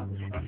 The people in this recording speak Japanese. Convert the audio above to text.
何?